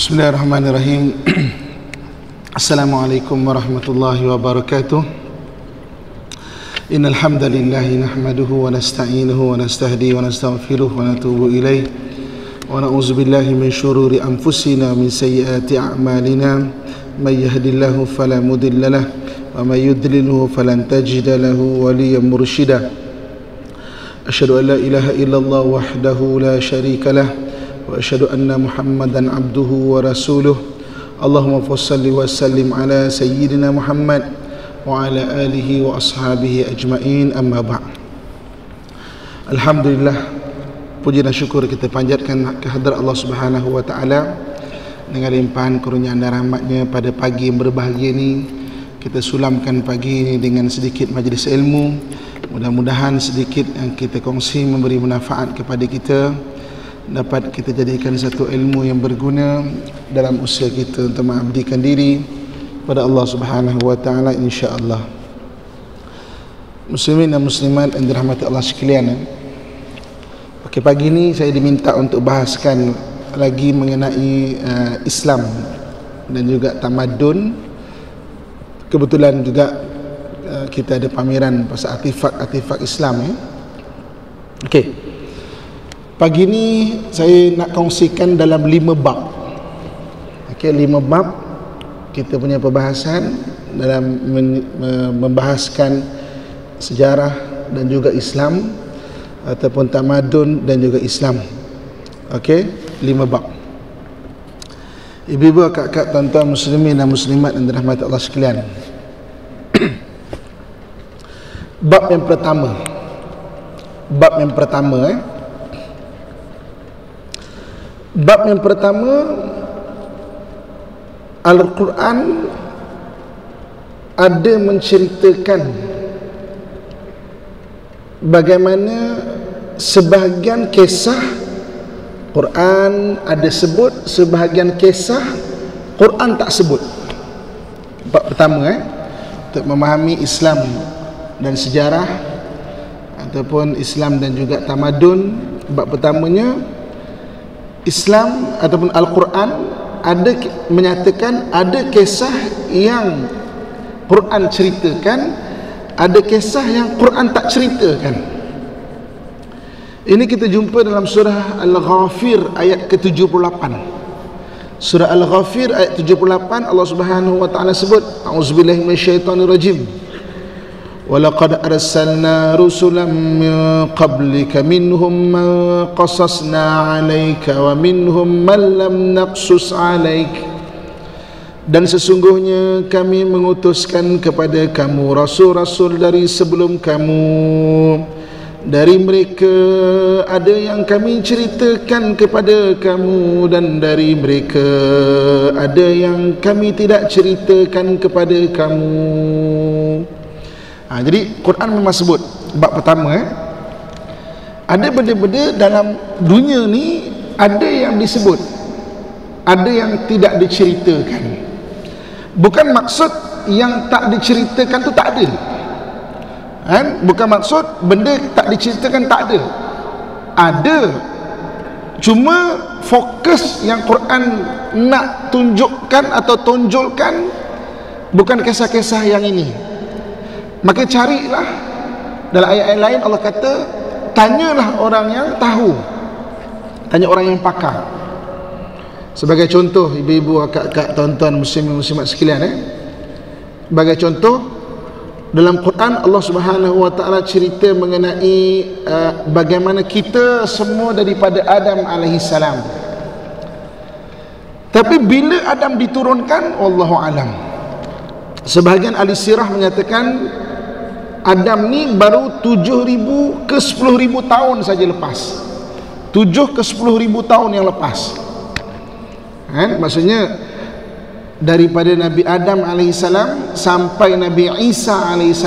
Bismillahirrahmanirrahim. Assalamualaikum warahmatullahi wabarakatuh. Innal hamdalillah nahmaduhu wa nasta'inuhu wa nastahdi wa nastaghfiruhu wa natubu ilayh. Wa na'udzu billahi min shururi anfusina min sayyiati a'malina. May yahdihillahu fala mudilla lahu wa may yudlilhu falan tajida lahu waliyyan murshida. Ashhadu an la ilaha illallah wahdahu la sharika lahu شريك له وأشهد أن محمدا عبده ورسوله اللهم صل وسلم على سيدنا محمد وعلى آله وأصحابه أجمعين أما بعد Alhamdulillah puji dan syukur kita panjatkan kehadrat Allah Subhanahu wa taala dengan limpahan kurniaan dan rahmatnya pada pagi yang berbahagia ini kita sulamkan pagi ini dengan sedikit majlis ilmu mudah-mudahan sedikit yang kita kongsi memberi manfaat kepada kita dapat kita jadikan satu ilmu yang berguna dalam usia kita untuk mengabdikan diri pada Allah Subhanahu wa taala insya-Allah. Muslimin dan muslimat yang dirahmati Allah sekalian. Eh? Okey pagi ini saya diminta untuk bahaskan lagi mengenai uh, Islam dan juga tamadun. Kebetulan juga uh, kita ada pameran pasal artifak-artifak Islam eh. Okey. Pagi ini saya nak kongsikan dalam lima bab. Okey, lima bab kita punya perbahasan dalam membahaskan sejarah dan juga Islam ataupun tamadun dan juga Islam. Okey, lima bab. Ibu-ibu, kakak, tuan-tuan muslimin dan muslimat yang dirahmati Allah sekalian. bab yang pertama. Bab yang pertama eh Bab yang pertama Al-Quran ada menceritakan bagaimana sebahagian kisah Quran ada sebut sebahagian kisah Quran tak sebut. Bab pertama eh untuk memahami Islam dan sejarah ataupun Islam dan juga tamadun. Bab pertamanya Islam ataupun Al-Quran ada menyatakan ada kisah yang Quran ceritakan ada kisah yang Quran tak ceritakan. Ini kita jumpa dalam surah Al-Ghafir ayat ke-78 surah Al-Ghafir ayat 78 Allah Subhanahu wa taala sebut auzubillahi minasyaitonirrajim ولقد أرسلنا رسلا من قبلك منهم من قصصنا عليك ومنهم من لم نقصص عليك dan sesungguhnya kami mengutuskan kepada kamu rasul-rasul dari sebelum kamu dari mereka ada yang kami ceritakan kepada kamu dan dari mereka ada yang kami tidak ceritakan kepada kamu Ha, jadi Quran memang sebut bab pertama eh. Ada benda-benda dalam dunia ni ada yang disebut. Ada yang tidak diceritakan. Bukan maksud yang tak diceritakan tu tak ada. Kan? Bukan maksud benda tak diceritakan tak ada. Ada. Cuma fokus yang Quran nak tunjukkan atau tonjolkan bukan kisah-kisah yang ini maka carilah. Dalam ayat-ayat lain Allah kata tanyalah orang yang tahu. Tanya orang yang pakar. Sebagai contoh ibu-ibu akak-akak tuan-tuan muslim muslimat sekalian eh. Sebagai contoh dalam Quran Allah Subhanahu wa taala cerita mengenai uh, bagaimana kita semua daripada Adam alaihi salam. Tapi bila Adam diturunkan wallahu alam. Sebahagian ahli sirah menyatakan Adam ni baru 7000 ke 10000 tahun saja lepas. 7 ke 10000 tahun yang lepas. Kan maksudnya daripada Nabi Adam AS sampai Nabi Isa AS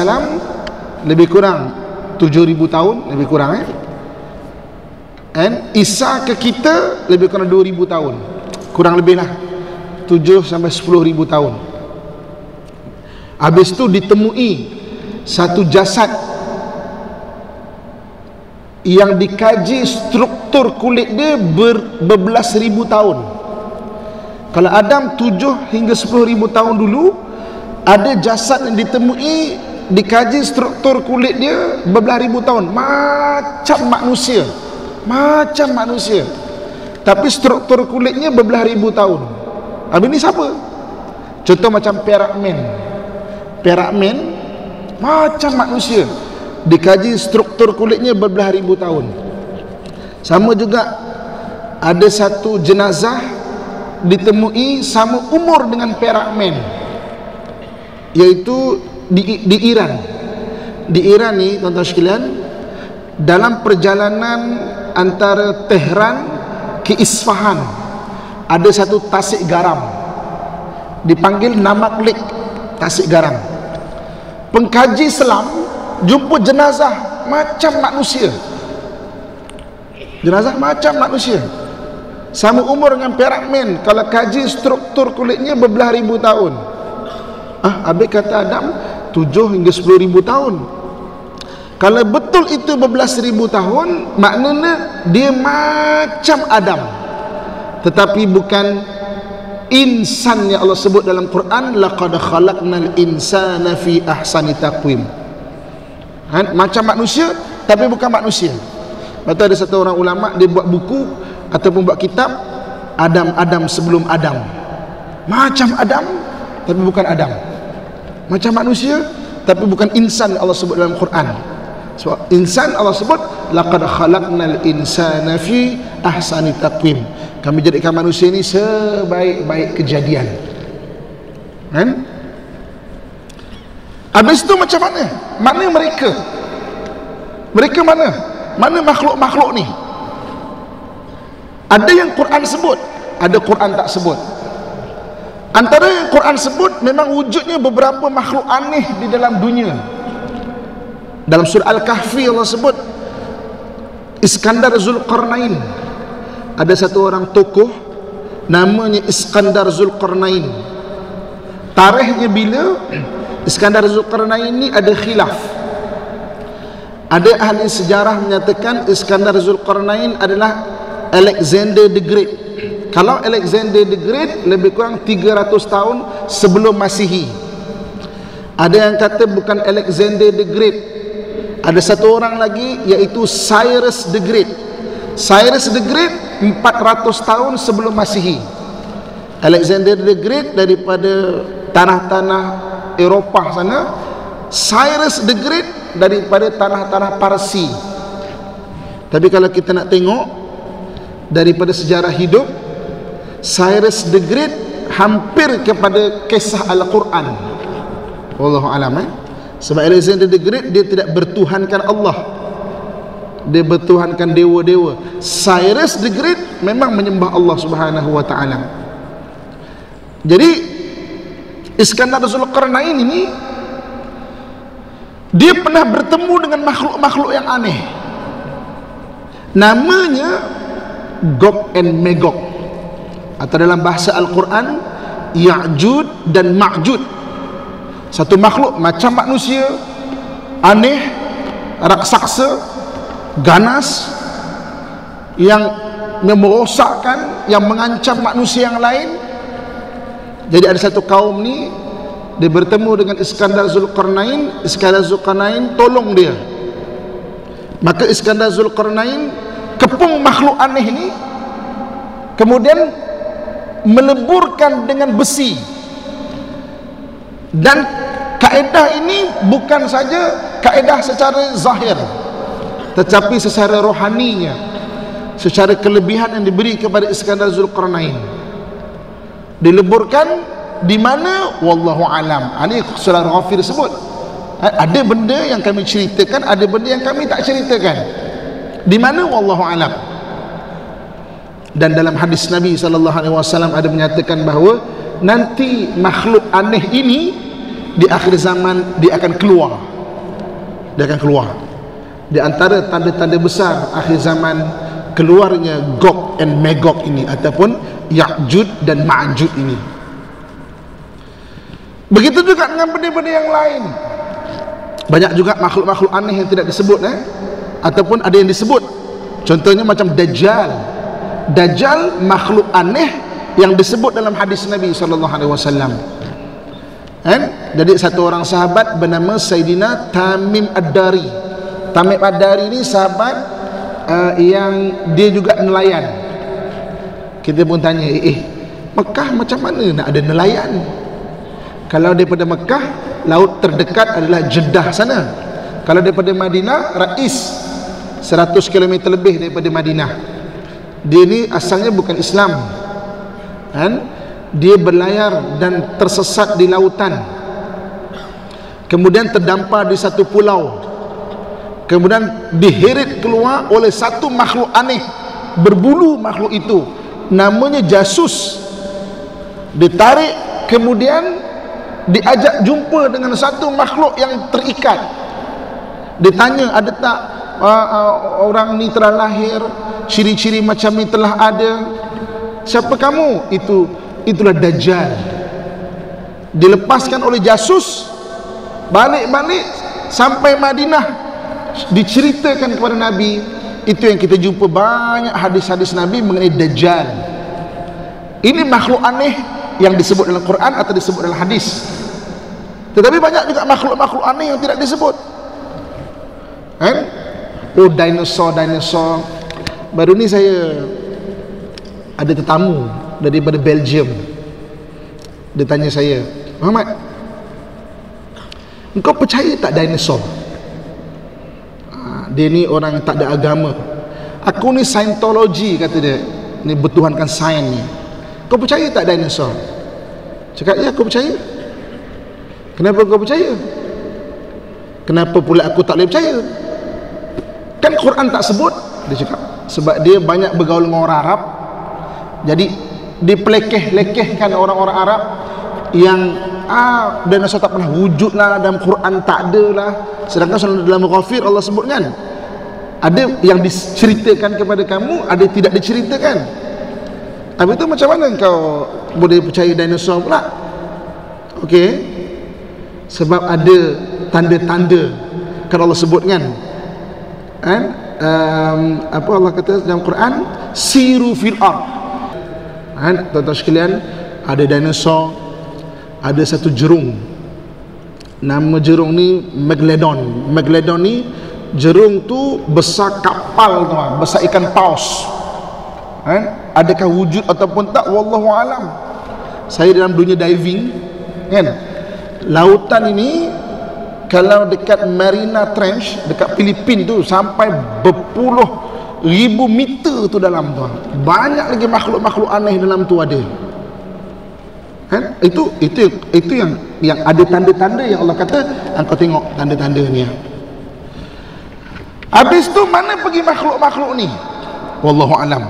lebih kurang 7000 tahun lebih kurang eh? Kan Isa ke kita lebih kurang 2000 tahun. Kurang lebih lah. 7 sampai 10000 tahun. Habis tu ditemui satu jasad yang dikaji struktur kulit dia ber, berbelas ribu tahun. Kalau Adam tujuh hingga sepuluh ribu tahun dulu ada jasad yang ditemui dikaji struktur kulit dia berbelah ribu tahun. Macam manusia. Macam manusia. Tapi struktur kulitnya berbelah ribu tahun. Habis ni siapa? Contoh macam perak men perak men macam manusia. Dikaji struktur kulitnya berbelah ribu tahun. Sama juga ada satu jenazah ditemui sama umur dengan perak men. Iaitu di, di Iran. Di Iran ni tuan-tuan sekalian dalam perjalanan antara Tehran ke Isfahan ada satu tasik garam. Dipanggil Namak Lik tasik garam pengkaji selam jumpa jenazah macam manusia. Jenazah macam manusia. Sama umur dengan perak men kalau kaji struktur kulitnya berbelah ribu tahun. Ah, Habis kata Adam tujuh hingga sepuluh ribu tahun. Kalau betul itu berbelas ribu tahun maknanya dia macam Adam. Tetapi bukan insan yang Allah sebut dalam Quran laqad khalaqnal insana fi ahsani taqwim. Ha? macam manusia tapi bukan manusia. Betul ada satu orang ulama dia buat buku ataupun buat kitab Adam Adam sebelum Adam. Macam Adam tapi bukan Adam. Macam manusia tapi bukan insan Allah sebut dalam Quran. Sebab insan Allah sebut laqad khalaqnal insana fi ahsani taqwim kami jadikan manusia ini sebaik-baik kejadian. Kan? Habis itu macam mana? Mana mereka? Mereka mana? Mana makhluk-makhluk ni? Ada yang Quran sebut ada Quran tak sebut. Antara yang Quran sebut memang wujudnya beberapa makhluk aneh di dalam dunia. Dalam surah Al-Kahfi Allah sebut Iskandar Zulkarnain. Ada satu orang tokoh namanya Iskandar Zulkarnain. Tarikhnya bila Iskandar Zulkarnain ini ada khilaf. Ada ahli sejarah menyatakan Iskandar Zulkarnain adalah Alexander the Great kalau Alexander the Great lebih kurang 300 tahun sebelum Masihi ada yang kata bukan Alexander the Great ada satu orang lagi iaitu Cyrus the Great Cyrus the Great 400 tahun sebelum Masihi. Alexander the Great daripada tanah-tanah Eropah sana Cyrus the Great daripada tanah-tanah Parsi. Tapi kalau kita nak tengok daripada sejarah hidup Cyrus the Great hampir kepada kisah Al-Quran. Wallahu alam eh? sebab Alexander the Great dia tidak bertuhankan Allah dia bertuhankan dewa-dewa. Cyrus the Great memang menyembah Allah subhanahu wa ta'ala. Jadi Iskandar Zulkarnain ini dia pernah bertemu dengan makhluk-makhluk yang aneh. Namanya Gog and Magog. Atau dalam bahasa Al-Quran Ya'jud dan Ma'jud. Satu makhluk macam manusia aneh raksasa ganas yang merosakkan yang mengancam manusia yang lain. Jadi ada satu kaum ni dia bertemu dengan Iskandar Zulkarnain. Iskandar Zulkarnain tolong dia. Maka Iskandar Zulkarnain kepung makhluk aneh ini kemudian meleburkan dengan besi. Dan kaedah ini bukan saja kaedah secara zahir tetapi secara rohaninya secara kelebihan yang diberi kepada Iskandar Zulkarnain. Dileburkan di mana? Wallahu alam. Ini surah Ghafir sebut. Ha, ada benda yang kami ceritakan ada benda yang kami tak ceritakan. Di mana? Wallahu alam. Dan dalam hadis Nabi sallallahu alaihi wasallam ada menyatakan bahawa nanti makhluk aneh ini di akhir zaman dia akan keluar. Dia akan keluar di antara tanda-tanda besar akhir zaman keluarnya Gog and Magog ini ataupun Ya'jud dan Ma'jud ini begitu juga dengan benda-benda yang lain banyak juga makhluk-makhluk aneh yang tidak disebut eh? ataupun ada yang disebut contohnya macam Dajjal Dajjal makhluk aneh yang disebut dalam hadis Nabi wasallam. Kan? Jadi satu orang sahabat bernama Sayyidina Tamim Ad-Dari. Tamim Ad-Dari ni sahabat uh, yang dia juga nelayan. Kita pun tanya, eh, eh Mekah macam mana nak ada nelayan? Kalau daripada Mekah, laut terdekat adalah Jeddah sana. Kalau daripada Madinah, Rais 100 km lebih daripada Madinah dia ni asalnya bukan Islam kan dia berlayar dan tersesat di lautan kemudian terdampar di satu pulau kemudian diheret keluar oleh satu makhluk aneh. Berbulu makhluk itu. Namanya jasus. Ditarik kemudian diajak jumpa dengan satu makhluk yang terikat. Ditanya ada tak uh, uh, orang ni telah lahir? Ciri-ciri macam ni telah ada. Siapa kamu? Itu itulah dajjal. Dilepaskan oleh jasus. Balik-balik sampai Madinah diceritakan kepada Nabi itu yang kita jumpa banyak hadis-hadis Nabi mengenai dajjal. Ini makhluk aneh yang disebut dalam Quran atau disebut dalam hadis. Tetapi banyak juga makhluk-makhluk aneh yang tidak disebut. Kan? Oh dinosaur dinosaur. Baru ni saya ada tetamu daripada Belgium. Dia tanya saya Muhammad engkau percaya tak dinosaur dia ni orang tak ada agama. Aku ni Scientology kata dia. Ni bertuhankan sains ni. Kau percaya tak dinosaur? Cakap ya aku percaya. Kenapa kau percaya? Kenapa pula aku tak boleh percaya? Kan Quran tak sebut dia cakap. Sebab dia banyak bergaul dengan orang Arab. Jadi dipelekeh-lekehkan orang-orang Arab yang ah dinosaur tak pernah wujud lah dalam Quran tak ada lah. Sedangkan dalam ghafir Allah sebut kan ada yang diceritakan kepada kamu ada tidak diceritakan. Habis itu macam mana kau boleh percaya dinosaur pula? Ok sebab ada tanda-tanda. Kan Allah sebut kan? Kan um, apa Allah kata dalam Quran? Siru fil ard. Kan? Tuan-tuan sekalian ada dinosaur ada satu jerung. Nama jerung ni megalodon. Megalodon ni jerung tu besar kapal tu besar ikan paus. Kan adakah wujud ataupun tak? Wallahu alam. Saya dalam dunia diving kan? Lautan ini kalau dekat Marina Trench dekat Filipin tu sampai berpuluh ribu meter tu dalam tu banyak lagi makhluk-makhluk aneh dalam tu ada kan? Itu itu itu yang yang ada tanda-tanda yang Allah kata engkau tengok tanda-tanda ni habis tu mana pergi makhluk-makhluk ni? Wallahu alam.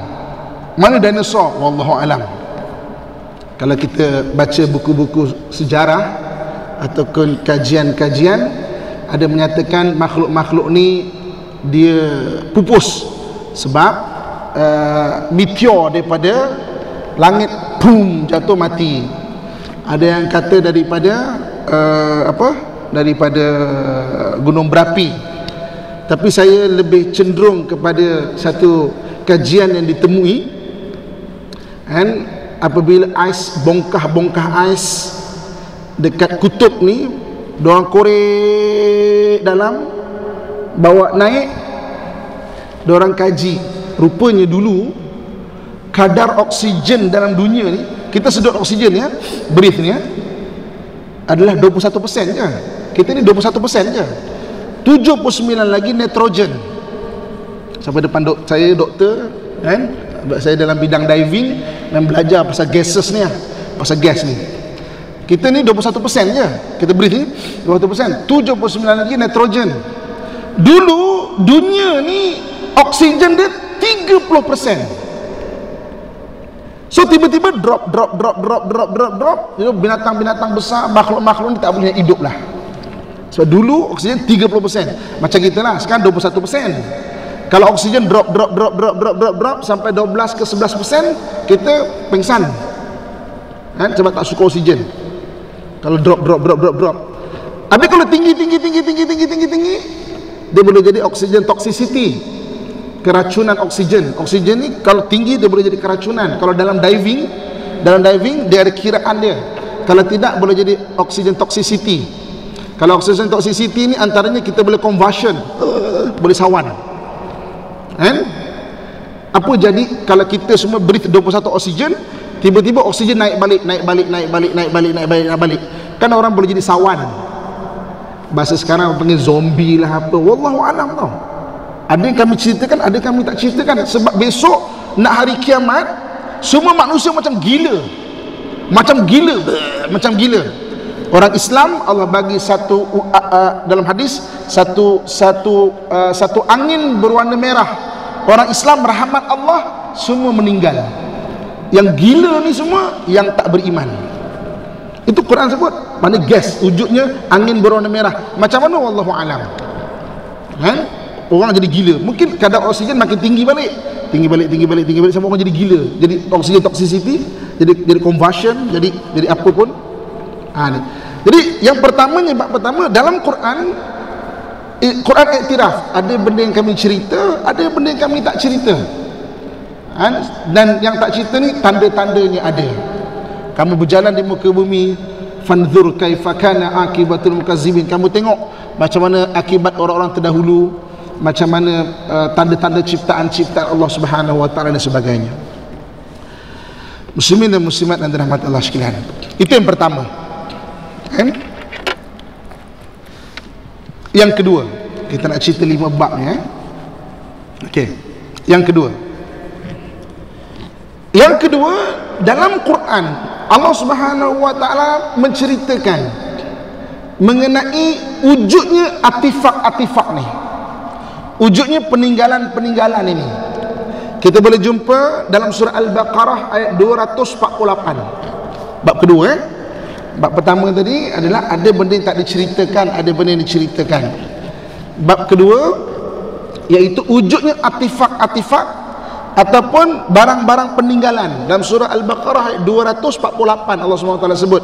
Mana dinosaur? Wallahu alam. Kalau kita baca buku-buku sejarah ataupun kajian-kajian ada menyatakan makhluk-makhluk ni dia pupus sebab uh, meteor daripada langit boom jatuh mati ada yang kata daripada uh, apa? Daripada gunung berapi. Tapi saya lebih cenderung kepada satu kajian yang ditemui. Kan apabila ais bongkah-bongkah ais dekat kutub ni diorang korek dalam bawa naik diorang kaji. Rupanya dulu kadar oksigen dalam dunia ni kita sedut oksigen ya breathe ni ya adalah 21% je. Kita ni 21% je. 79 lagi nitrogen. Sampai depan dok saya doktor kan? Saya dalam bidang diving dan belajar pasal gases ni ya pasal gas ni. Kita ni 21% je. Kita beri ni 21% 79 lagi nitrogen. Dulu dunia ni oksigen dia 30% so tiba-tiba drop drop drop drop drop drop drop jadi binatang-binatang besar makhluk-makhluk ni tak boleh hidup lah sebab dulu oksigen 30% macam kita lah sekarang 21% kalau oksigen drop drop drop drop drop drop drop sampai 12 ke 11% kita pengsan kan sebab tak suka oksigen kalau drop drop drop drop drop tapi kalau tinggi tinggi tinggi tinggi tinggi tinggi tinggi dia boleh jadi oksigen toxicity keracunan oksigen. Oksigen ni kalau tinggi dia boleh jadi keracunan. Kalau dalam diving dalam diving dia ada kiraan dia. Kalau tidak boleh jadi oxygen toxicity. Kalau oxygen toxicity ni antaranya kita boleh conversion uh, boleh sawan. Kan? Apa jadi kalau kita semua breathe 21 oksigen tiba-tiba oksigen naik balik naik balik naik balik naik balik naik balik naik balik. Kan orang boleh jadi sawan. Bahasa sekarang panggil zombie lah apa. Wallahu alam tau ada yang kami ceritakan ada yang kami tak ceritakan. Sebab besok nak hari kiamat semua manusia macam gila. Macam gila. Macam gila. Orang Islam Allah bagi satu uh, uh, dalam hadis satu satu uh, satu angin berwarna merah. Orang Islam rahmat Allah semua meninggal. Yang gila ni semua yang tak beriman. Itu Quran sebut. Mana gas wujudnya angin berwarna merah. Macam mana wallahu alam. Kan orang jadi gila. Mungkin kadar oksigen makin tinggi balik. Tinggi balik tinggi balik tinggi balik sampai orang jadi gila. Jadi oksigen toxicity jadi jadi conversion jadi jadi apa pun. Ha, ni. jadi yang pertamanya bab pertama dalam Quran Quran iktiraf ada benda yang kami cerita ada benda yang kami tak cerita. Ha, dan yang tak cerita ni tanda-tandanya ada. Kamu berjalan di muka bumi fanzur kaifa kana akibatul mukazzibin kamu tengok macam mana akibat orang-orang terdahulu macam mana uh, tanda-tanda ciptaan-ciptaan Allah Subhanahu wa taala dan sebagainya. Muslimin dan muslimat dan rahmat Allah sekalian. Itu yang pertama. Kan? Yang kedua kita nak cerita lima bab eh. Okey. Yang kedua. Yang kedua dalam Quran Allah Subhanahu wa taala menceritakan mengenai wujudnya artifak-artifak ni. Wujudnya peninggalan-peninggalan ini. Kita boleh jumpa dalam surah Al-Baqarah ayat 248. Bab kedua eh. Bab pertama tadi adalah ada benda yang tak diceritakan, ada benda yang diceritakan. Bab kedua iaitu wujudnya artifak-artifak ataupun barang-barang peninggalan dalam surah Al-Baqarah 248 Allah SWT sebut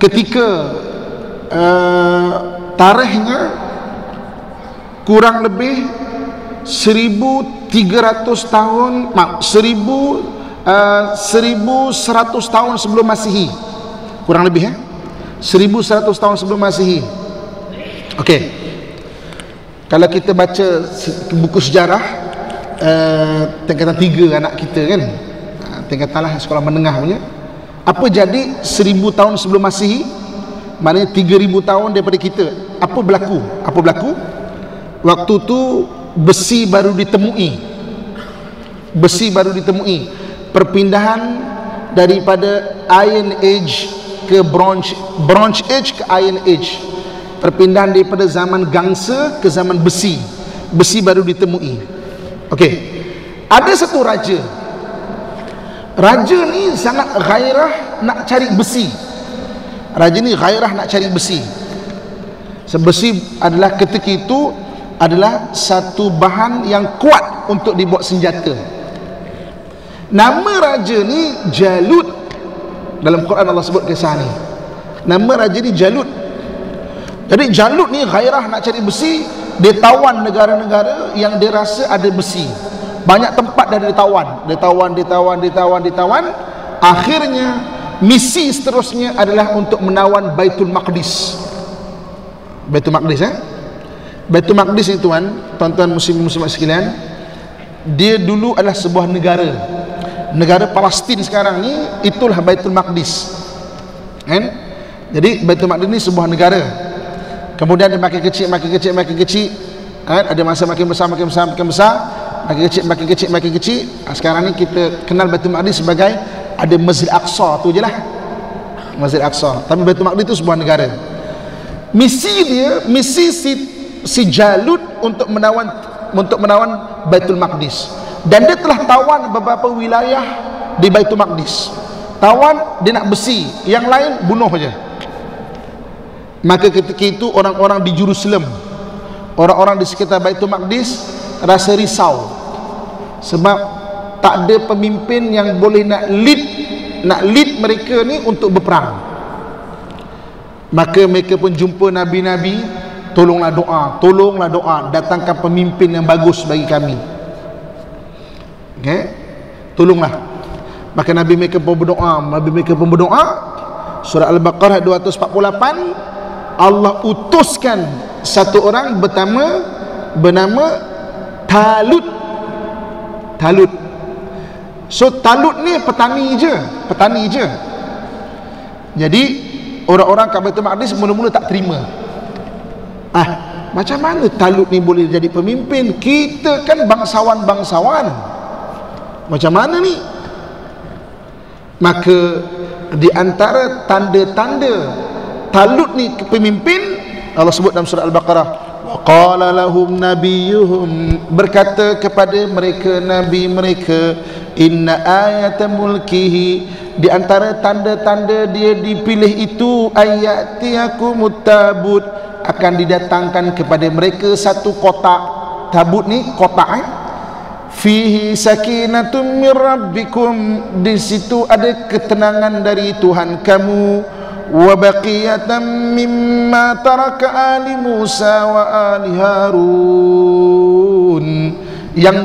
ketika uh, tarikhnya kurang lebih 1300 tahun mak 1000 uh, 1100 tahun sebelum Masihi. Kurang lebih eh 1100 tahun sebelum Masihi. Okey. Kalau kita baca buku sejarah uh, tingkatan tiga anak kita kan? Uh, tingkatan lah sekolah menengah punya. Apa jadi seribu tahun sebelum masihi? Maknanya tiga ribu tahun daripada kita. Apa berlaku? Apa berlaku waktu tu besi baru ditemui besi baru ditemui perpindahan daripada iron age ke bronze bronze age ke iron age perpindahan daripada zaman gangsa ke zaman besi besi baru ditemui Okey. Ada satu raja. Raja ni sangat gairah nak cari besi. Raja ni gairah nak cari besi. Sebesi adalah ketika itu adalah satu bahan yang kuat untuk dibuat senjata. Nama raja ni Jalut. Dalam Quran Allah sebut kisah ni. Nama raja ni Jalut. Jadi Jalut ni gairah nak cari besi, dia tawan negara-negara yang dia rasa ada besi banyak tempat dah dia tawan dia tawan, dia tawan, dia tawan, dia tawan akhirnya misi seterusnya adalah untuk menawan Baitul Maqdis Baitul Maqdis eh Baitul Maqdis ni tuan tuan-tuan muslim-muslimat sekalian dia dulu adalah sebuah negara. Negara Palestin sekarang ni itulah Baitul Maqdis. Kan? Jadi Baitul Maqdis ni sebuah negara. Kemudian dia makin kecil makin kecil makin kecil. Kan? Ada masa makin besar makin besar makin besar. Makin kecil makin kecil makin kecil. Ha, sekarang ni kita kenal Baitul Maqdis sebagai ada Masjid Aqsa tu je lah. Masjid Aqsa. Tapi Baitul Maqdis tu sebuah negara. Misi dia misi si si Jalut untuk menawan untuk menawan Baitul Maqdis. Dan dia telah tawan beberapa wilayah di Baitul Maqdis. Tawan dia nak besi. Yang lain bunuh saja maka ketika itu orang-orang di Jerusalem orang-orang di sekitar Baitul Maqdis rasa risau. Sebab tak ada pemimpin yang boleh nak lead nak lead mereka ni untuk berperang. Maka mereka pun jumpa nabi-nabi tolonglah doa tolonglah doa. Datangkan pemimpin yang bagus bagi kami. Okey? Tolonglah. Maka Nabi mereka pun berdoa. Nabi mereka pun berdoa. Surah Al-Baqarah 248 Allah utuskan satu orang bertama bernama Talut. Talut. So Talut ni petani je petani je. Jadi orang-orang Kaabah Maqdis mula-mula tak terima ah macam mana Talut ni boleh jadi pemimpin? Kita kan bangsawan-bangsawan. Macam mana ni? Maka di antara tanda-tanda talut ni pemimpin Allah sebut dalam surah Al-Baqarah qala lahum nabiyuhum berkata kepada mereka nabi mereka inna ayata mulkihi di antara tanda-tanda dia dipilih itu ayatiyakumut tabut akan didatangkan kepada mereka satu kotak tabut ni kotak eh? fihi sakinatun min rabbikum. Di situ ada ketenangan dari Tuhan kamu. Wa baqiyatan mimma taraka ali Musa wa ali Harun. Yang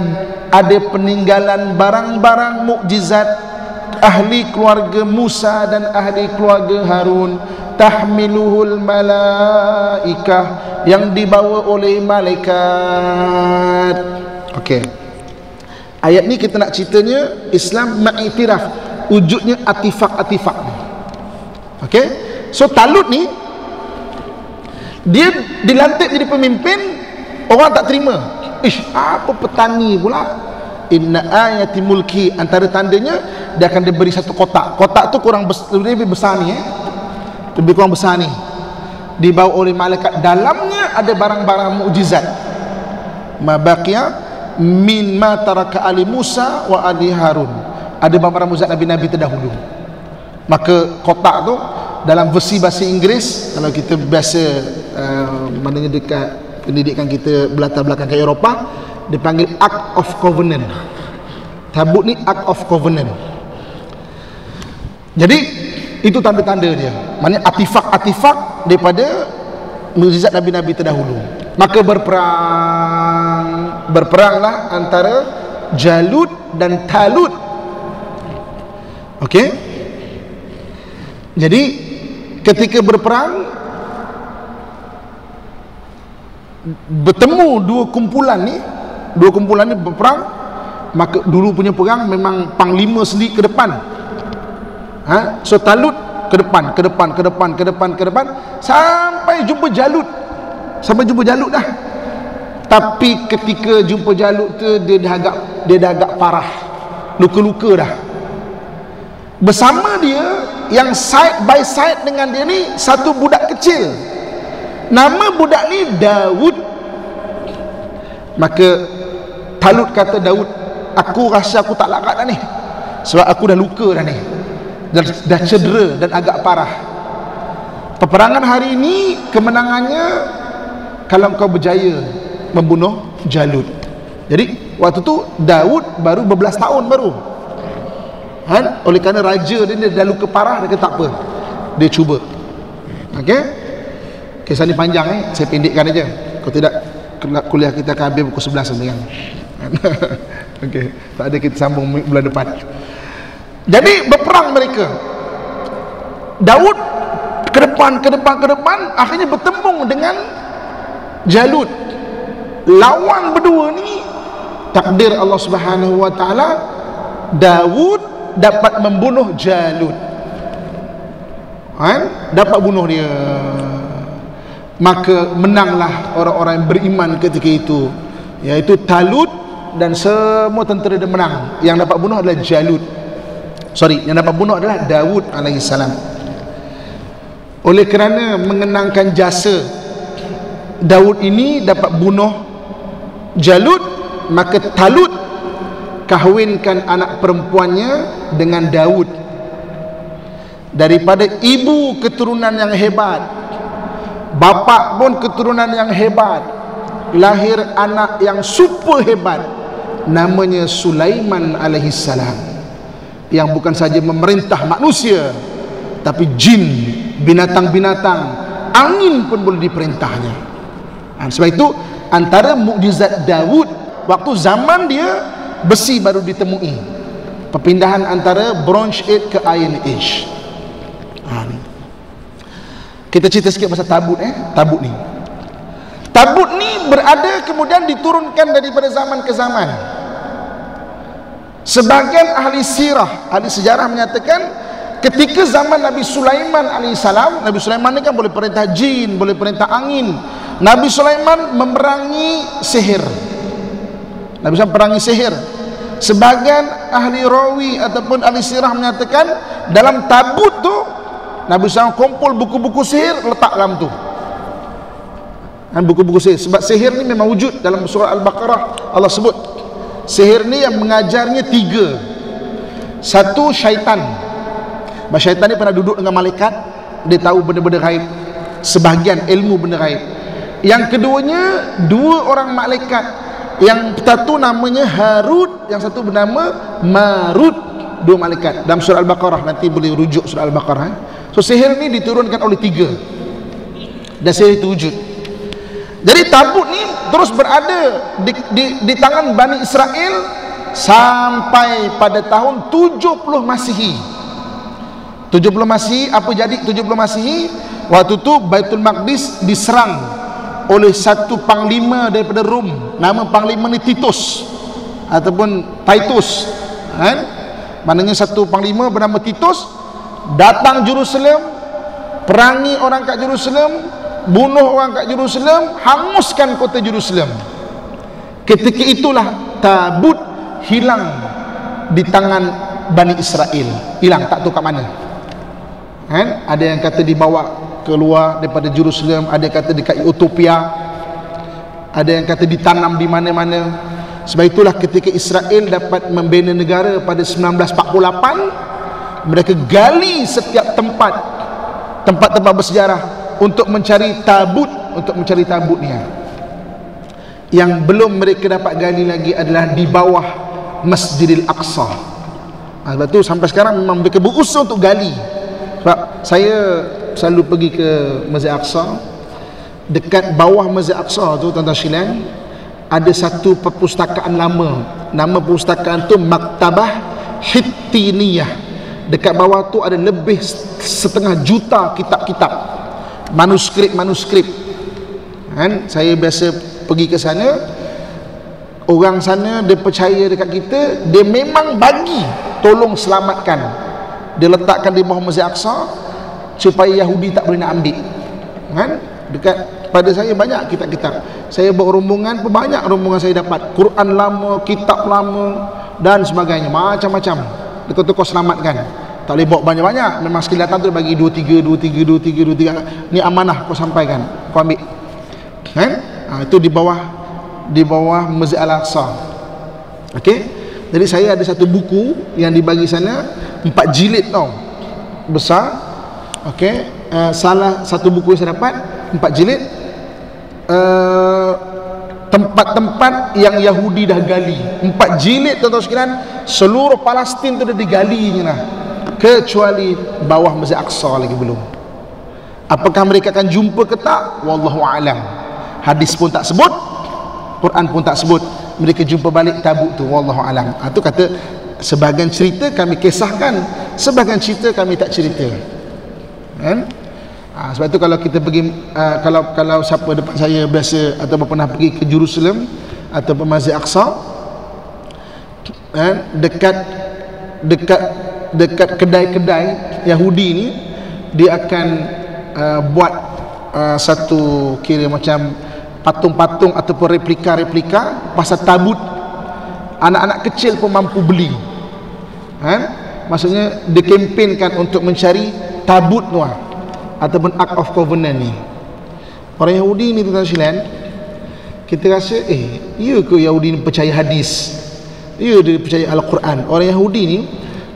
ada peninggalan barang-barang mukjizat ahli keluarga Musa dan ahli keluarga Harun tahmiluhul malaikah yang dibawa oleh malaikat okey Ayat ni kita nak ceritanya Islam mengiktiraf wujudnya atifak-atifak. Okey. So Talut ni dia dilantik jadi pemimpin orang tak terima. Ish, apa petani pula? Inna ayati mulki antara tandanya dia akan diberi satu kotak. Kotak tu kurang bes lebih besar ni eh. Lebih kurang besar ni. Dibawa oleh malaikat dalamnya ada barang-barang mukjizat. Mabaqiyah min ma taraka ali Musa wa ali Harun ada beberapa muzat nabi-nabi terdahulu maka kotak tu dalam versi bahasa Inggeris kalau kita biasa uh, maknanya dekat pendidikan kita belatar belakang ke Eropah dipanggil Ark of Covenant. Tabut ni Ark of Covenant. Jadi itu tanda-tanda dia. Maknanya artifak-artifak daripada mukjizat nabi-nabi terdahulu. Maka berperang berperanglah antara Jalut dan Talut. Okey? Jadi ketika berperang bertemu dua kumpulan ni dua kumpulan ni berperang maka dulu punya perang memang panglima sendiri ke depan. Ha? so Talut ke depan ke depan ke depan ke depan ke depan sampai jumpa Jalut. Sampai jumpa jaluk dah. Tapi ketika jumpa jaluk tu dia dah agak dia dah agak parah. Luka-luka dah. Bersama dia yang side by side dengan dia ni satu budak kecil. Nama budak ni Daud. Maka Talut kata Daud aku rasa aku tak larat dah ni. Sebab aku dah luka dah ni. Dah, dah cedera dan agak parah. Peperangan hari ini kemenangannya kalau kau berjaya membunuh Jalut. Jadi waktu tu Daud baru berbelas tahun baru. Kan? oleh kerana raja dia, dia dah luka parah dia kata tak apa. Dia cuba. Ok kisah ni panjang eh? Saya pendekkan aja. kalau tidak kuliah kita akan habis pukul 11 nanti kan ok tak ada kita sambung bulan depan. Jadi berperang mereka. Daud ke depan ke depan ke depan akhirnya bertembung dengan Jalut. Lawan berdua ni takdir Allah Subhanahu wa taala Daud dapat membunuh Jalut. Kan? Dapat bunuh dia. Maka menanglah orang-orang yang beriman ketika itu iaitu Talut dan semua tentera dia menang. Yang dapat bunuh adalah Jalut sorry yang dapat bunuh adalah Daud alaihissalam oleh kerana mengenangkan jasa Daud ini dapat bunuh Jalut maka Talut kahwinkan anak perempuannya dengan Daud. Daripada ibu keturunan yang hebat bapa pun keturunan yang hebat lahir anak yang super hebat namanya Sulaiman alaihi salam yang bukan saja memerintah manusia tapi jin binatang-binatang angin pun boleh diperintahnya. Ha, sebab itu antara mukjizat Daud waktu zaman dia besi baru ditemui. Perpindahan antara Bronze Age ke Iron Age. Ha, kita cerita sikit pasal tabut eh. Tabut ni tabut ni berada kemudian diturunkan daripada zaman ke zaman. Sebagian ahli sirah ahli sejarah menyatakan ketika zaman Nabi Sulaiman alaihissalam Nabi Sulaiman ni kan boleh perintah jin boleh perintah angin. Nabi Sulaiman memerangi sihir. Nabi Sulaiman perangi sihir. Sebagian ahli rawi ataupun ahli sirah menyatakan dalam tabut tu Nabi Sulaiman kumpul buku-buku sihir letak dalam tu dan buku-buku sihir. Sebab sihir ni memang wujud dalam surah Al-Baqarah. Allah sebut sihir ni yang mengajarnya tiga. Satu syaitan. Bahawa syaitan ni pernah duduk dengan malaikat. Dia tahu benda-benda gaib. Sebahagian ilmu benda gaib. Yang keduanya Dua orang malaikat. Yang satu namanya Harut Yang satu bernama Marut. Dua malaikat. Dalam surah Al-Baqarah Nanti boleh rujuk surah Al-Baqarah eh. So sihir ni diturunkan oleh tiga. Dan sihir itu wujud Jadi tabut ni Terus berada Di, di, di tangan Bani Israel Sampai pada tahun 70 Masihi. 70 Masihi apa jadi 70 Masihi? Waktu tu Baitul Maqdis diserang oleh satu panglima daripada Rom nama panglima ni Titus ataupun Titus kan? Maknanya satu panglima bernama Titus datang Jerusalem perangi orang kat Jerusalem bunuh orang kat Jerusalem hanguskan kota Jerusalem. Ketika itulah tabut hilang di tangan Bani Israel. Hilang tak tahu kat mana. Kan? Ada yang kata dibawa keluar daripada Jerusalem ada yang kata dekat Utopia ada yang kata ditanam di mana-mana. Sebab itulah ketika Israel dapat membina negara pada 1948 mereka gali setiap tempat tempat-tempat bersejarah untuk mencari tabut untuk mencari tabutnya. Yang belum mereka dapat gali lagi adalah di bawah Masjidil Aqsa. Ha, sebab itu sampai sekarang memang mereka berusaha untuk gali. Sebab saya selalu pergi ke Masjid Aqsa. Dekat bawah Masjid Aqsa tu tuan-tuan sekalian ada satu perpustakaan lama. Nama perpustakaan tu Maktabah Hittiniyah dekat bawah tu ada lebih setengah juta kitab-kitab manuskrip-manuskrip kan? Saya biasa pergi ke sana orang sana dia percaya dekat kita dia memang bagi tolong selamatkan. Dia letakkan di bawah Masjid Aqsa supaya Yahudi tak boleh nak ambil. Kan? Dekat pada saya banyak kitab-kitab. Saya buat rombongan pun banyak rombongan saya dapat. Quran lama kitab lama dan sebagainya. Macam-macam. Dekat kau selamatkan tak boleh bawa banyak-banyak. Memang sekali datang tu bagi 2 3 2 3 2 3 2 3 ni amanah kau sampaikan. Kau ambil. Kan? Ha, itu di bawah di bawah Masjid Al-Aqsa. Okey? Jadi saya ada satu buku yang dibagi sana. Empat jilid tau. Besar. Okey? Uh, salah satu buku yang saya dapat empat jilid. Uh, tempat-tempat yang Yahudi dah gali. Empat jilid tuan-tuan sekalian seluruh Palestin tu dah digali lah kecuali bawah Masjid Aqsa lagi belum. Apakah mereka akan jumpa ke tak? Wallahu alam. Hadis pun tak sebut Quran pun tak sebut. Mereka jumpa balik tabuk tu wallahu alam. Ha, tu kata sebahagian cerita kami kisahkan sebahagian cerita kami tak cerita. Kan? Ha, sebab tu kalau kita pergi uh, kalau kalau siapa depan saya biasa atau pernah pergi ke Jerusalem atau Masjid Aqsa kan? Dekat dekat dekat kedai-kedai Yahudi ni dia akan uh, buat uh, satu kira macam patung-patung ataupun replika-replika pasal tabut anak-anak kecil pun mampu beli ha? maksudnya dikempenkan untuk mencari tabut tu lah. ataupun Ark of Covenant ni orang Yahudi ni tuan-tuan kita rasa eh ya ke Yahudi ni percaya hadis ya dia percaya Al-Quran orang Yahudi ni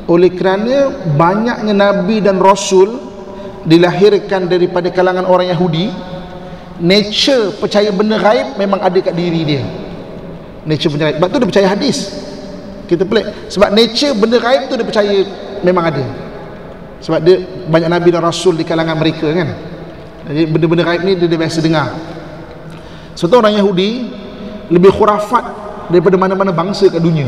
oleh kerana banyaknya Nabi dan Rasul dilahirkan daripada kalangan orang Yahudi nature percaya benda gaib memang ada kat diri dia. Nature benda gaib. Sebab tu dia percaya hadis. Kita pelik. Sebab nature benda gaib tu dia percaya memang ada. Sebab dia banyak nabi dan rasul di kalangan mereka kan. Jadi benda-benda gaib ni dia, dia biasa dengar. Sebab orang Yahudi lebih khurafat daripada mana-mana bangsa kat dunia.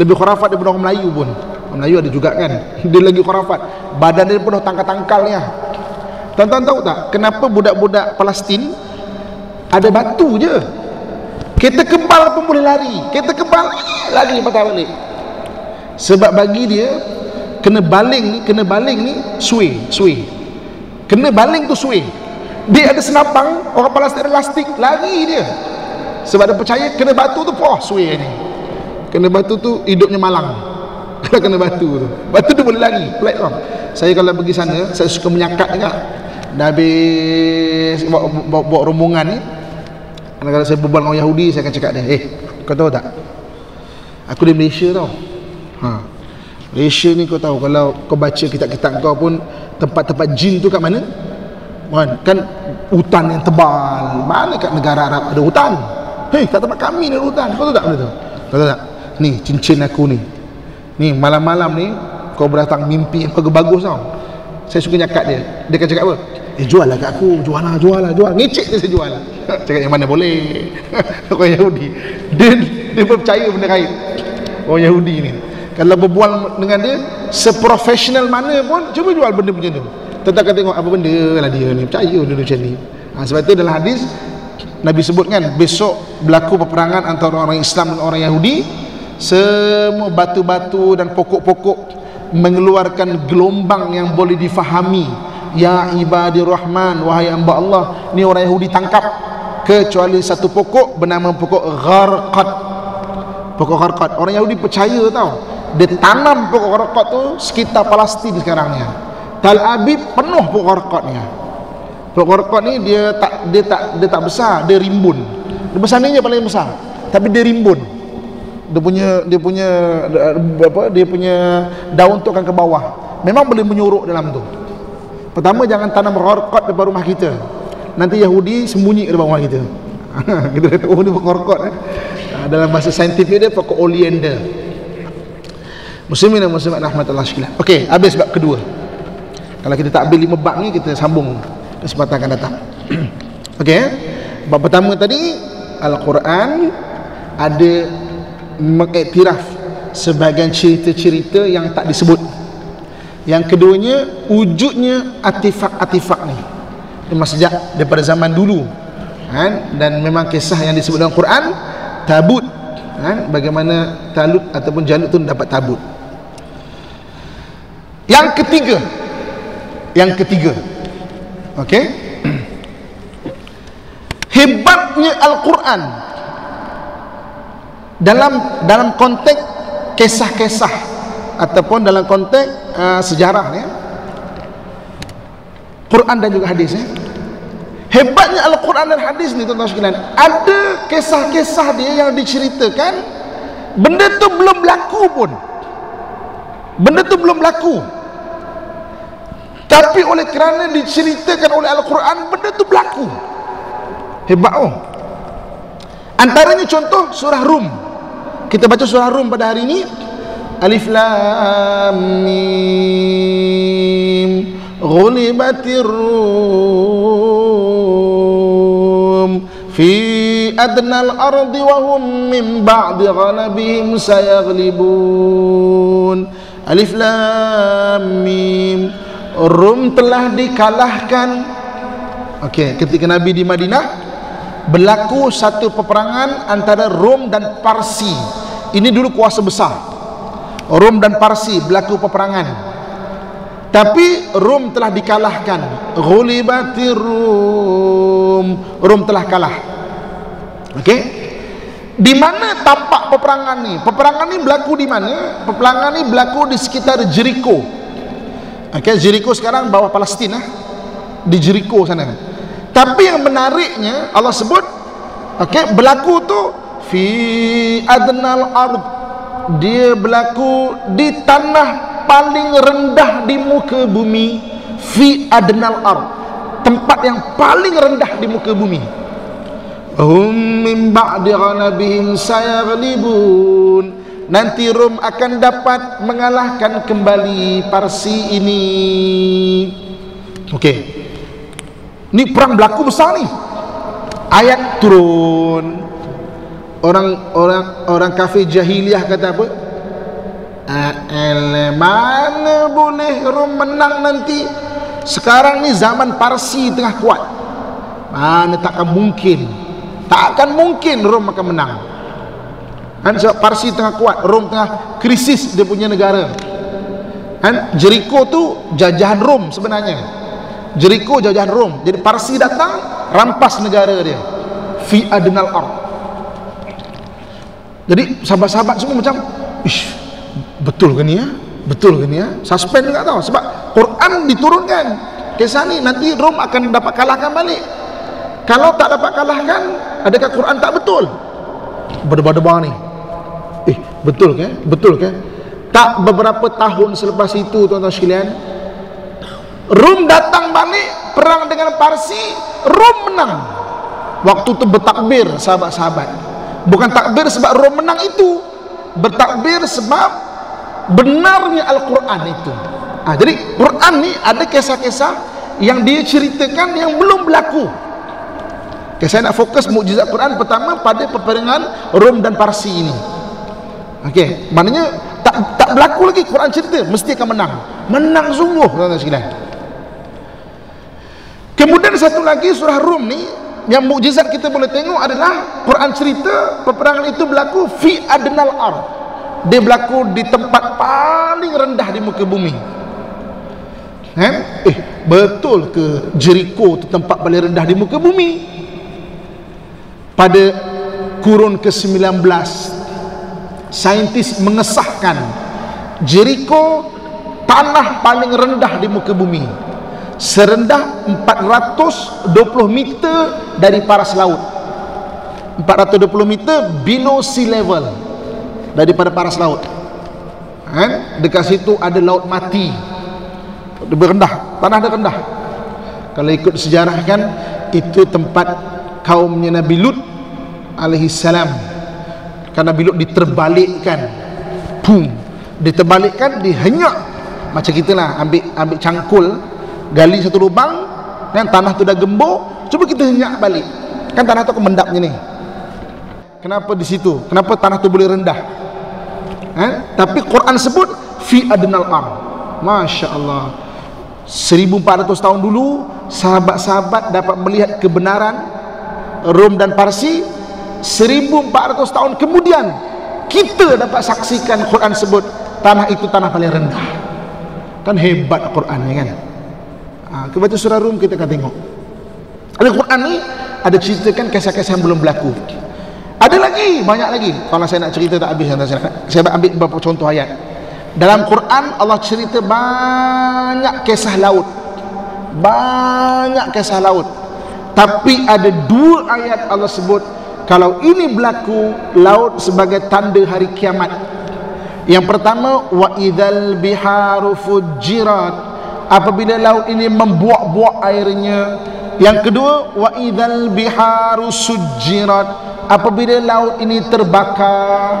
Lebih khurafat daripada orang Melayu pun Melayu ada juga kan? Dia lagi khurafat. Badan dia penuh tangkal-tangkalnya. Tuan-tuan tahu tak kenapa budak-budak Palestin ada batu je? Kereta kebal pun boleh lari? Kereta kebal lari patah balik. Sebab bagi dia kena baling ni kena baling ni sway sway kena baling tu sway dia ada senapang orang Palestin ada elastik lari dia. Sebab dia percaya kena batu tu poh sway ni. Kena batu tu hidupnya malang kalau kena batu tu. Batu tu boleh lari platform. Saya kalau pergi sana saya suka menyakat juga. Dah habis bawa, rombongan ni kalau saya berbual dengan Yahudi saya akan cakap dia eh kau tahu tak? Aku di Malaysia tau. Ha. Malaysia ni kau tahu kalau kau baca kitab-kitab kau pun tempat-tempat jin tu kat mana? Kan, kan hutan yang tebal. Mana kat negara Arab ada hutan? Hei kat tempat kami ada hutan. Kau tahu tak benda tu? Kau tahu tak? Ni cincin aku ni ni malam-malam ni kau berdatang mimpi yang bagus-bagus tau. Saya suka nyakat dia. Dia akan cakap apa? Eh jual lah kat aku. Jual lah jual lah jual ngecek dia saya jual lah. Cakap yang mana boleh. Orang Yahudi. Dia, dia percaya benda kait orang Yahudi ni. Kalau berbual dengan dia seprofesional mana pun cuba jual benda macam tu. Tetap tengok apa benda lah dia ni. Percaya dia macam ni. Ha, sebab tu dalam hadis Nabi sebut kan besok berlaku peperangan antara orang Islam dan orang Yahudi semua batu-batu dan pokok-pokok mengeluarkan gelombang yang boleh difahami. Ya ibadir rahman wahai hamba Allah ni orang Yahudi tangkap. Kecuali satu pokok bernama pokok gharqat pokok gharqat orang Yahudi percaya tau. Dia tanam pokok gharqat tu sekitar Palestin sekarang ni. Tal Abib penuh pokok gharqatnya pokok gharqat ni dia tak dia tak dia tak besar dia rimbun. Dia besar ni paling besar tapi dia rimbun dia punya dia punya apa dia punya daun tu akan ke bawah. Memang boleh menyuruk dalam tu. Pertama jangan tanam rorkot depan rumah kita. Nanti Yahudi sembunyi depan rumah kita. Kita kata oh ni rorkot eh. Ah, dalam bahasa saintifik dia pokok oleander. Muslimin dan muslimat rahmatullah sekalian. Okey habis bab kedua. Kalau kita tak ambil lima bab ni kita sambung. Kesempatan akan datang. Okey eh? bab pertama tadi Al-Quran ada mengiktiraf sebagian cerita-cerita yang tak disebut. Yang keduanya wujudnya artifak-artifak ni. Memang sejak daripada zaman dulu kan? dan memang kisah yang disebut dalam Quran tabut kan? bagaimana talut ataupun jalut tu dapat tabut. Yang ketiga yang ketiga ok hebatnya Al-Quran dalam dalam konteks kisah-kisah ataupun dalam konteks uh, sejarah ya. Quran dan juga hadis ya. Hebatnya Al-Quran dan hadis ni tuan-tuan sekalian, ada kisah-kisah dia yang diceritakan benda tu belum berlaku pun. Benda tu belum berlaku. Tapi oleh kerana diceritakan oleh Al-Quran benda tu berlaku. Hebat oh. Antaranya contoh surah Rum kita baca surah Rum pada hari ini. Alif Lam Mim. Ghulibatir Rum. Fi adnal ardi wa hum min ba'di ghalabihim sayaghlibun Alif Lam Mim. Rum telah dikalahkan. Okey, ketika Nabi di Madinah berlaku satu peperangan antara Rom dan Parsi ini dulu kuasa besar. Rom dan Parsi berlaku peperangan. Tapi Rom telah dikalahkan. Ghulibatir Rom. Rom telah kalah. Okey? Di mana tampak peperangan ni? Peperangan ni berlaku di mana? Peperangan ni berlaku di sekitar Jericho. Okey Jericho sekarang bawah Palestin eh? di Jericho sana. Tapi yang menariknya Allah sebut okey berlaku tu fi adnal ard. Dia berlaku di tanah paling rendah di muka bumi fi adnal ard. Tempat yang paling rendah di muka bumi. Hum min ba'di ghalabihim sayaghlibun nanti Rom akan dapat mengalahkan kembali Parsi ini. Okey. Ni perang berlaku besar ni. Ayat turun. Orang orang orang kafir jahiliah kata apa? eh, mana boleh Rom menang nanti? Sekarang ni zaman Parsi tengah kuat. Mana takkan mungkin? Takkan mungkin Rom akan menang. Kan sebab Parsi tengah kuat Rom tengah krisis dia punya negara. Kan? Jericho tu jajahan Rom sebenarnya. Jericho jajahan Rom. Jadi Parsi datang rampas negara dia. Fi adnal ard jadi sahabat-sahabat semua macam ish betul ke ni ya? Betul ke ni ya? Suspend juga tahu sebab Quran diturunkan. Kisah ni nanti Rom akan dapat kalahkan balik. Kalau tak dapat kalahkan adakah Quran tak betul? Berdebar-debar ni. Eh betul ke betul ke? Tak beberapa tahun selepas itu tuan-tuan sekalian Rom datang balik perang dengan Parsi Rom menang. Waktu tu bertakbir sahabat-sahabat bukan takbir sebab Rom menang itu bertakbir sebab benarnya Al-Quran itu ha, jadi Quran ni ada kisah-kisah yang dia ceritakan yang belum berlaku okay, saya nak fokus mukjizat Quran pertama pada peperangan Rom dan Parsi ini Okey, maknanya tak tak berlaku lagi Quran cerita mesti akan menang. Menang sungguh tuan-tuan sekalian. Kemudian satu lagi surah Rum ni yang mukjizat kita boleh tengok adalah Quran cerita peperangan itu berlaku fi adnal ard. Dia berlaku di tempat paling rendah di muka bumi. Eh, eh betul ke Jericho itu tempat paling rendah di muka bumi? Pada kurun ke-19 saintis mengesahkan Jericho tanah paling rendah di muka bumi serendah 420 meter dari paras laut. 420 meter below sea level daripada paras laut. Kan? Dekat situ ada laut mati. Berendah tanah dia rendah. Kalau ikut sejarah kan itu tempat kaumnya Nabi Lut alaihi salam. Karena Nabi Lut diterbalikkan. Boom. Diterbalikkan dihenyak. Macam kita lah ambil ambil cangkul gali satu lubang kan? Tanah tu dah gembur cuba kita henyak balik. Kan tanah tu mendap ni. Kenapa di situ? Kenapa tanah tu boleh rendah? Eh? tapi Quran sebut fi adnal am Masya Allah 1400 tahun dulu sahabat-sahabat dapat melihat kebenaran Rom dan Parsi. 1400 tahun kemudian kita dapat saksikan Quran sebut tanah itu tanah paling rendah. Kan hebat Quran ya kan ha, kebaca surah Rum kita akan tengok Al-Quran ni ada ceritakan kisah-kisah yang belum berlaku ada lagi, banyak lagi. Kalau saya nak cerita tak habis saya Saya ambil beberapa contoh ayat. Dalam Quran Allah cerita banyak kisah laut. Banyak kisah laut. Tapi ada dua ayat Allah sebut kalau ini berlaku laut sebagai tanda hari kiamat. Yang pertama wa idzal biharu fujirat apabila laut ini membuak-buak airnya. Yang kedua wa idzal biharu sujirat apabila laut ini terbakar.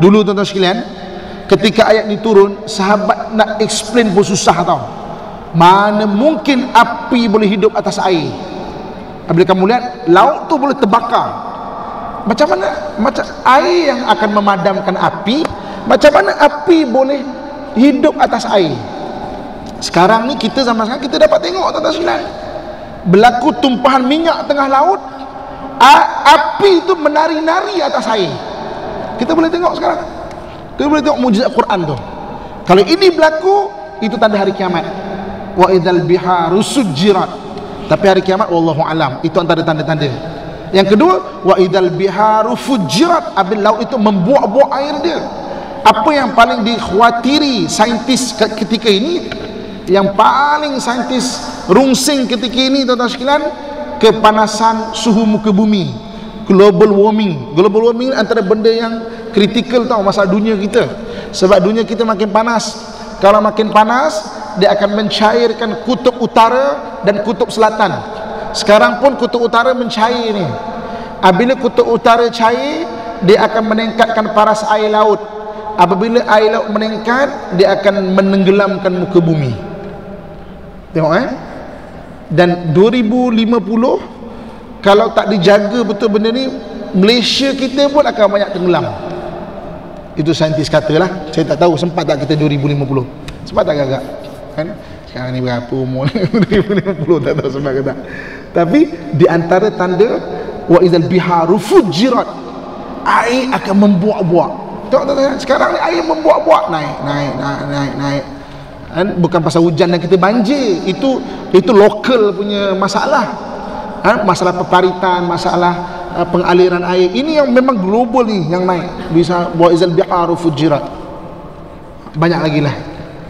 Dulu tuan-tuan sekalian ketika ayat ini turun sahabat nak explain pun susah tau. Mana mungkin api boleh hidup atas air? Apabila kamu lihat laut tu boleh terbakar. Macam mana? Macam air yang akan memadamkan api macam mana api boleh hidup atas air sekarang ni kita zaman sekarang kita dapat tengok tuan-tuan sekalian. Berlaku tumpahan minyak tengah laut api itu menari-nari atas air. Kita boleh tengok sekarang? Kita boleh tengok mujizat Quran tu. Kalau ini berlaku itu tanda hari kiamat. Wa idzal biharu sujirat tapi hari kiamat wallahu alam. Itu antara tanda-tanda. Yang kedua wa idzal biharu fujirat abil laut itu membuak-buak air dia. Apa yang paling dikhawatiri saintis ketika ini yang paling saintis rungsing ketika ini tuan-tuan sekalian kepanasan suhu muka bumi. Global warming. Global warming antara benda yang kritikal tau masa dunia kita. Sebab dunia kita makin panas. Kalau makin panas dia akan mencairkan kutub utara dan kutub selatan. Sekarang pun kutub utara mencair ni. Apabila kutub utara cair dia akan meningkatkan paras air laut. Apabila air laut meningkat dia akan menenggelamkan muka bumi tengok eh. Dan 2050 kalau tak dijaga betul benda ni Malaysia kita pun akan banyak tenggelam. Itu saintis kata lah. Saya tak tahu sempat tak kita 2050 sempat tak agak kan? Sekarang ni berapa umur? 2050 tak tahu sempat ke tak. Tapi di antara tanda wa idzal biharu fujirat air akan membuak-buak. Tengok tak sekarang ni air membuak-buak. Naik naik naik naik naik kan? Bukan pasal hujan dan kita banjir. Itu itu lokal punya masalah. Ha? masalah peparitan masalah uh, pengaliran air. Ini yang memang global ni yang naik. Bisa wa izal bi'aru fujirat. Banyak lagi lah.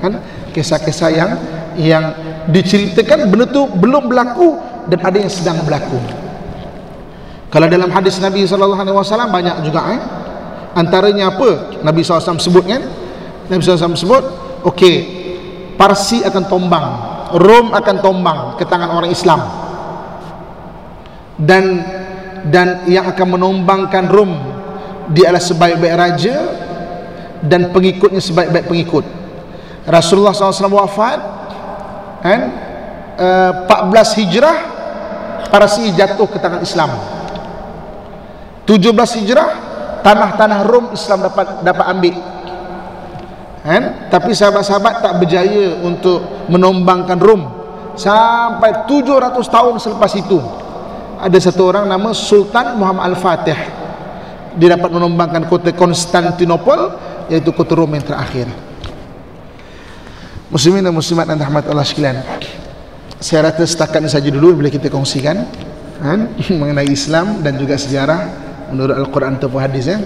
Kan? Kisah-kisah yang yang diceritakan benda tu belum berlaku dan ada yang sedang berlaku. Kalau dalam hadis Nabi SAW banyak juga eh? Antaranya apa? Nabi SAW sebut kan? Nabi SAW sebut okey Parsi akan tombang. Rom akan tombang ke tangan orang Islam. Dan dan yang akan menombangkan Rom dia adalah sebaik-baik raja dan pengikutnya sebaik-baik pengikut. Rasulullah SAW wafat kan? Uh, 14 hijrah Parsi jatuh ke tangan Islam. 17 hijrah tanah-tanah Rom Islam dapat dapat ambil kan tapi sahabat-sahabat tak berjaya untuk menombangkan Rom. Sampai 700 tahun selepas itu ada satu orang nama Sultan Muhammad Al-Fatih. Dia dapat menombangkan kota Konstantinopel iaitu kota Rom yang terakhir. Muslimin dan muslimat dan rahmat Allah sekalian saya rasa setakat ini saja dulu boleh kita kongsikan kan mengenai Islam dan juga sejarah menurut Al-Quran ataupun hadis ya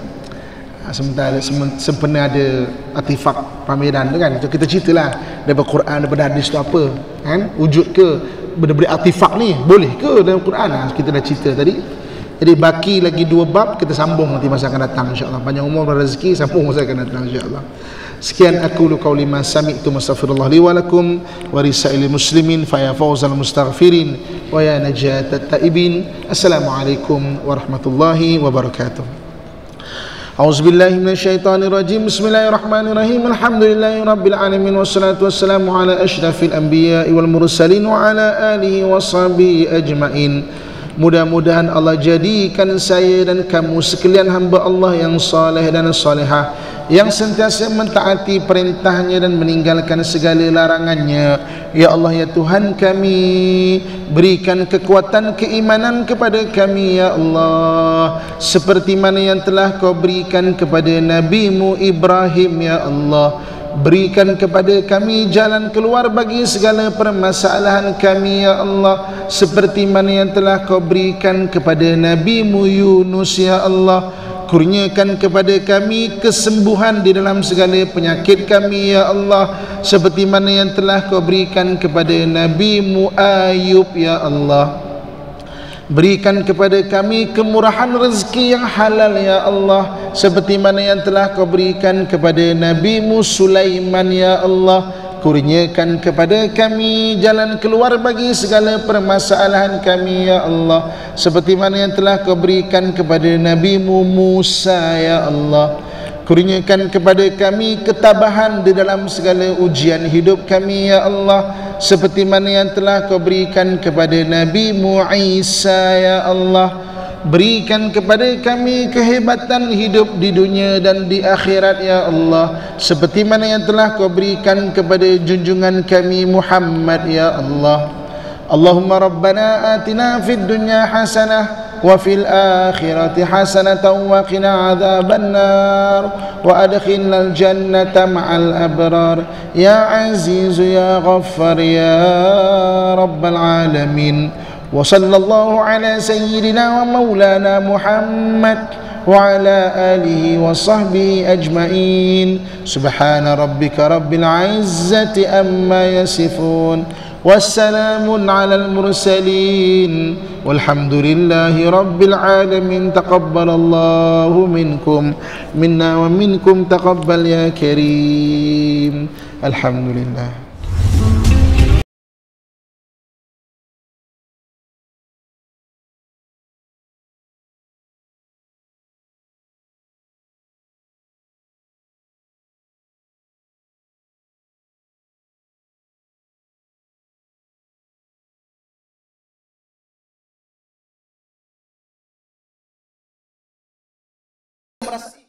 sementara sempena ada artifak pameran tu kan? Kita ceritalah daripada Quran daripada hadis tu apa kan? Wujud ke benda-benda artifak ni? Boleh ke dalam Quran? Ha, kita dah cerita tadi. Jadi baki lagi dua bab kita sambung nanti masa akan datang insyaAllah. Panjang umur dan rezeki sambung masa akan datang insyaAllah. Sekian aku lu qauli ma sami'tu astaghfirullah li wa lakum wa risail muslimin fa ya fawzal mustaghfirin wa ya najat at-taibin assalamualaikum warahmatullahi wabarakatuh A'udzubillahi minasyaitonirrajim. Bismillahirrahmanirrahim. Alhamdulillahirobbilalamin wassalatu wassalamu ala asyrafil anbiya'i wal mursalin wa ala alihi washabihi ajmain. Mudah-mudahan Allah jadikan saya dan kamu sekalian hamba Allah yang saleh dan salehah yang sentiasa mentaati perintahnya dan meninggalkan segala larangannya. Ya Allah ya Tuhan kami berikan kekuatan keimanan kepada kami ya Allah. Seperti mana yang telah kau berikan kepada nabimu Ibrahim ya Allah. Berikan kepada kami jalan keluar bagi segala permasalahan kami ya Allah. Seperti mana yang telah kau berikan kepada Nabi Yunus ya Allah kurniakan kepada kami kesembuhan di dalam segala penyakit kami ya Allah. Seperti mana yang telah kau berikan kepada Nabi Mu Ayub ya Allah. Berikan kepada kami kemurahan rezeki yang halal ya Allah. Seperti mana yang telah kau berikan kepada Nabi Sulaiman ya Allah Kurniakan kepada kami jalan keluar bagi segala permasalahan kami ya Allah. Seperti mana yang telah kau berikan kepada Nabi Musa ya Allah. Kurniakan kepada kami ketabahan di dalam segala ujian hidup kami ya Allah. Seperti mana yang telah kau berikan kepada Nabi Muisa ya Allah berikan kepada kami kehebatan hidup di dunia dan di akhirat ya Allah seperti mana yang telah kau berikan kepada junjungan kami Muhammad ya Allah Allahumma rabbana atina fid dunya hasanah وفي الآخرة حسنة وقنا عذاب النار وأدخلنا الجنة مع الأبرار يا عزيز يا غفر يا رب العالمين وصلى الله على سيدنا ومولانا محمد وعلى آله وصحبه أجمعين. سبحان ربك رب العزة أما يصفون. والسلام على المرسلين. والحمد لله رب العالمين. تقبل الله منكم. منا ومنكم تقبل يا كريم. الحمد لله. nombras.